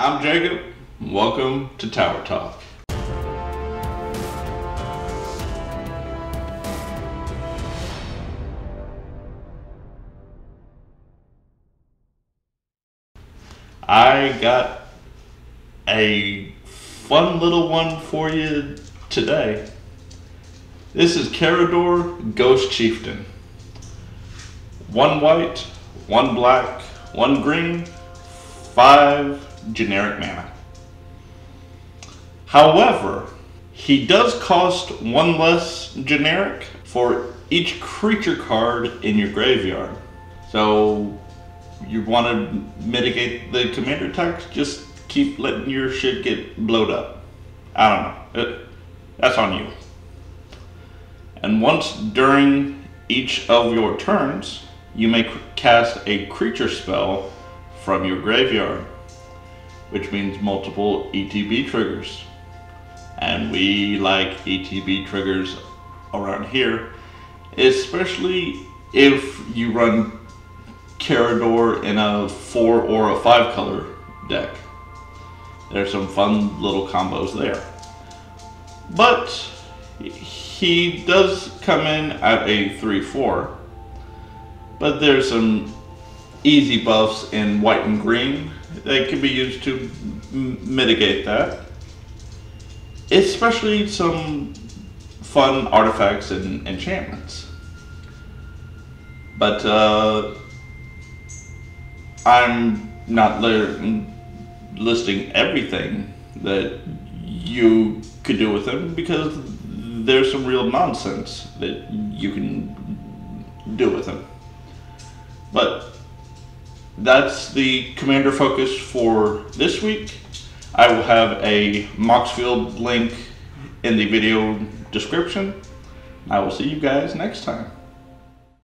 I'm Jacob. Welcome to Tower Talk. I got a fun little one for you today. This is Karador Ghost Chieftain. One white, one black, one green, five generic mana. However, he does cost one less generic for each creature card in your graveyard. So you want to mitigate the commander tax, just keep letting your shit get blowed up. I don't know. It, that's on you. And once during each of your turns, you may cast a creature spell from your graveyard, which means multiple ETB triggers. And we like ETB triggers around here, especially if you run Karador in a four or a five color deck. There's some fun little combos there. But he does come in at a 3-4. But there's some easy buffs in white and green that can be used to mitigate that. Especially some fun artifacts and enchantments. But uh, I'm not li listing everything that you could do with them because there's some real nonsense that you can do with them. But that's the commander focus for this week. I will have a Moxfield link in the video description. I will see you guys next time.